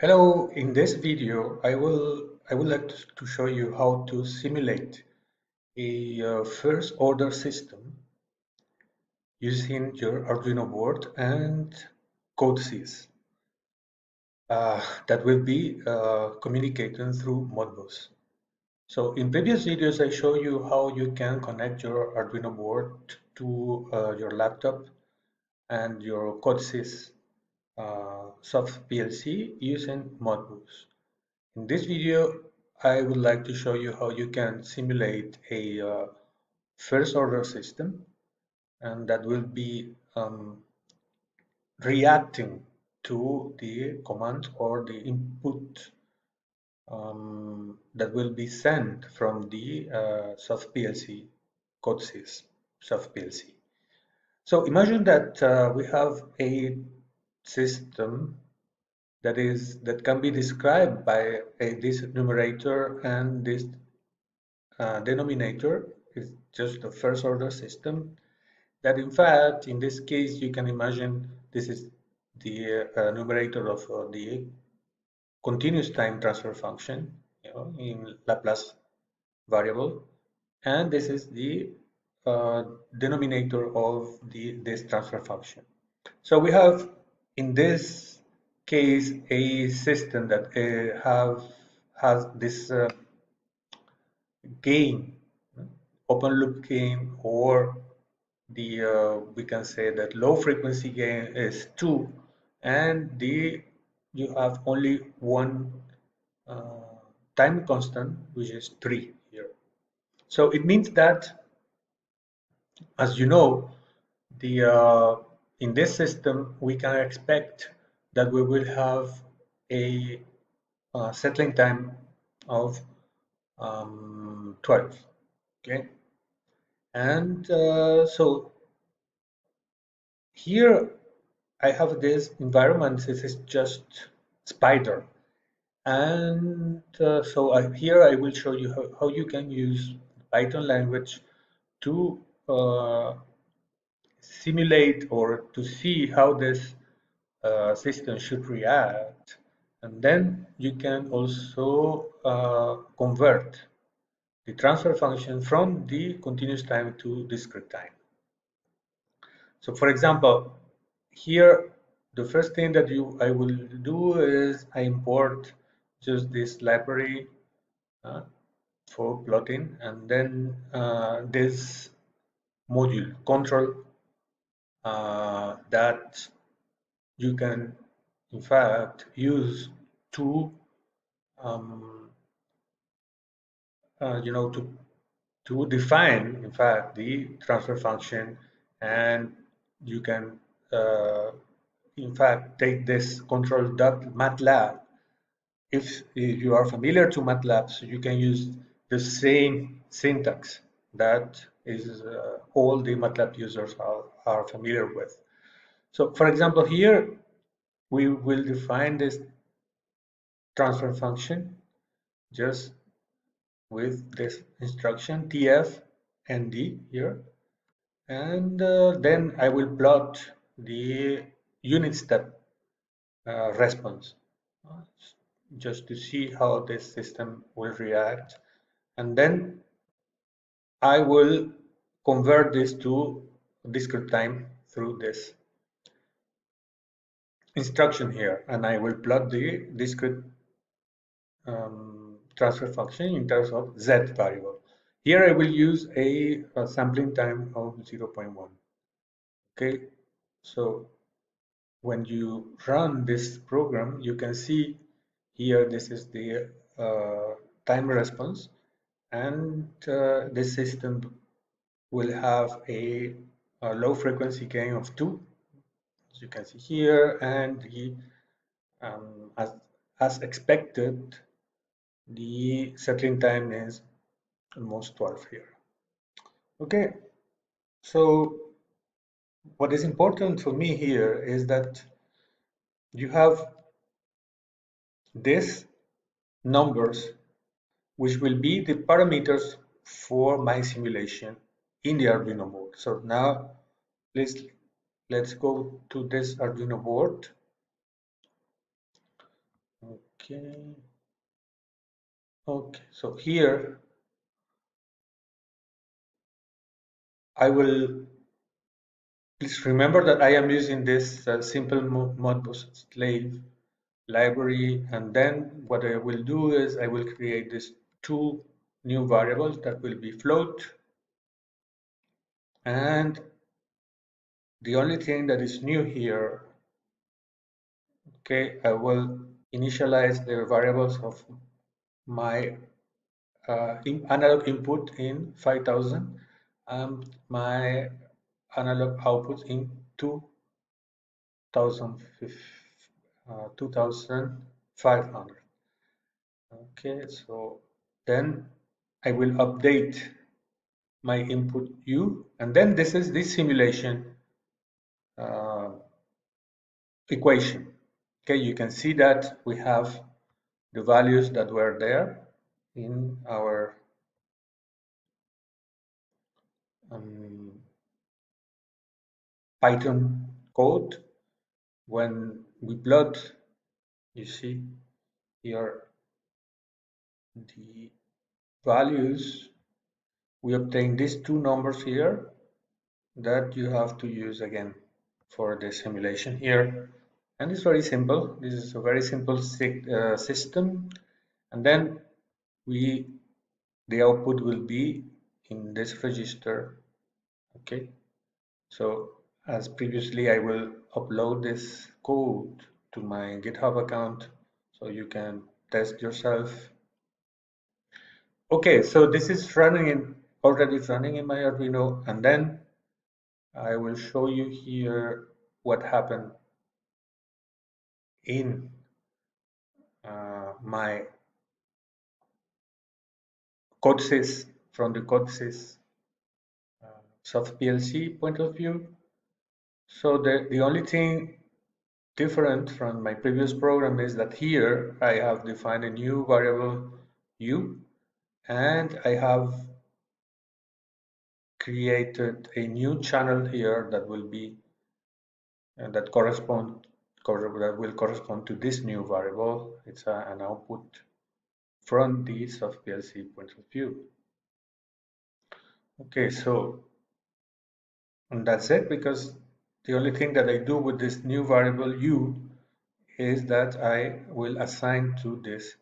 Hello, in this video I will I would like to show you how to simulate a uh, first order system using your Arduino board and CodeSys uh, that will be uh, communicating through Modbus. So in previous videos I show you how you can connect your Arduino board to uh, your laptop and your CodeSys uh, soft PLC using Modbus. In this video, I would like to show you how you can simulate a uh, first order system and that will be um, reacting to the command or the input um, that will be sent from the uh, soft PLC CodeSys soft PLC. So imagine that uh, we have a system that is that can be described by a, this numerator and this uh, denominator. Is just the first order system that in fact in this case you can imagine this is the uh, numerator of uh, the continuous time transfer function you know, in Laplace variable. And this is the uh, denominator of the this transfer function. So we have in this case a system that uh, have has this uh, gain open loop gain or the uh, we can say that low frequency gain is 2 and the you have only one uh, time constant which is 3 here. So it means that as you know the uh, in this system, we can expect that we will have a uh, settling time of um, 12 okay? And uh, so here I have this environment. This is just Spyder. And uh, so I, here I will show you how, how, you can use Python language to uh, simulate or to see how this uh, system should react and then you can also uh, convert the transfer function from the continuous time to discrete time. So for example, here the first thing that you I will do is I import just this library uh, for plotting and then uh, this module control uh, that you can in fact use to um, uh, you know to to define in fact the transfer function. And you can uh, in fact take this control.matlab if, if you are familiar to MATLAB so you can use the same syntax that is uh, all the MATLAB users are, are familiar with. So for example, here we will define this transfer function just with this instruction tf nd here and uh, then I will plot the unit step uh, response uh, just to see how this system will react and then I will convert this to discrete time through this instruction here and I will plot the discrete um, transfer function in terms of z variable. Here I will use a, a sampling time of 0.1. Okay, so when you run this program, you can see here this is the uh, time response and uh, this system will have a, a, low frequency gain of 2 as you can see here and the, um, as, as expected the settling time is almost 12 here. Okay so what is important for me here is that you have these numbers which will be the parameters for my simulation in the Arduino board. So now let's let's go to this Arduino board Okay. Okay, so here I will please remember that I am using this uh, simple Modbus slave library and then what I will do is I will create these two new variables that will be float and the only thing that is new here okay I will initialize the variables of my uh, in analog input in 5000 and my analog output in 2000, uh, 2500 okay so then I will update my input u and then this is the simulation uh, equation. Okay you can see that we have the values that were there in our um, Python code. When we plot you see here the values we obtain these two numbers here that you have to use again for the simulation here. And it's very simple. This is a very simple uh, system. And then we the output will be in this register. Okay? So as previously I will upload this code to my github account so you can test yourself. Okay so this is running in already running in my Arduino and then I will show you here what happened in uh, my CodeSys from the CodeSys uh, soft PLC point of view. So the, the only thing different from my previous program is that here I have defined a new variable u and I have created a new channel here that will be uh, that correspond that will correspond to this new variable. It's a, an output from the soft PLC point of view. Okay, so and that's it because the only thing that I do with this new variable u is that I will assign to this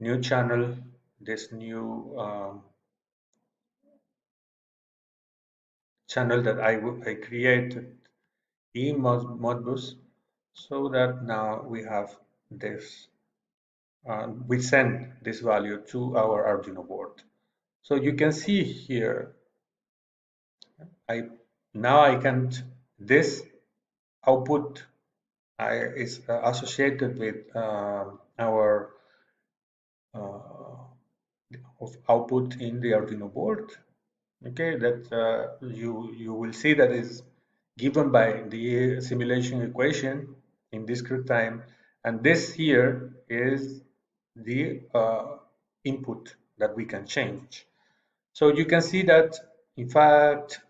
new channel this new um, channel that I, I created. In Modbus so that now we have this uh, we send this value to our Arduino board. So you can see here I now I can this output I, is uh, associated with our uh, of output in the Arduino board okay that uh, you you will see that is given by the simulation equation in discrete time. And this here is the uh, input that we can change. So you can see that in fact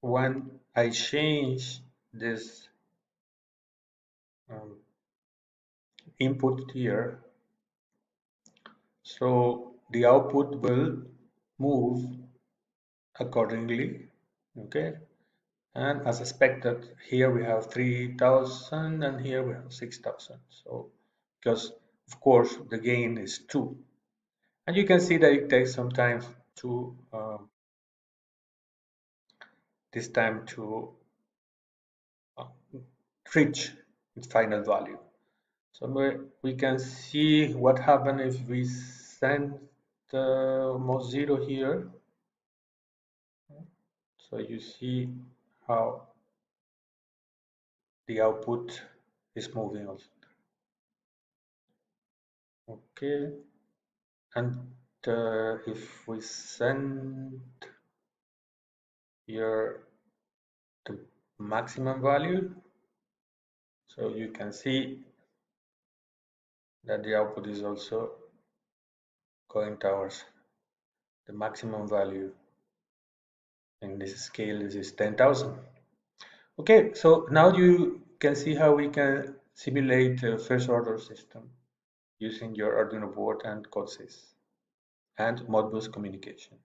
when I change this um, input here so the output will move accordingly okay? And as expected here we have 3000 and here we have 6000 so because of course the gain is 2 and you can see that it takes some time to um, this time to uh, reach its final value. So we can see what happens if we send the most zero here so you see how the output is moving also. Okay. And uh, if we send here the maximum value so you can see that the output is also going towards the maximum value in this scale is 10,000 okay so now you can see how we can simulate a first order system using your Arduino board and CodeSys and Modbus communication.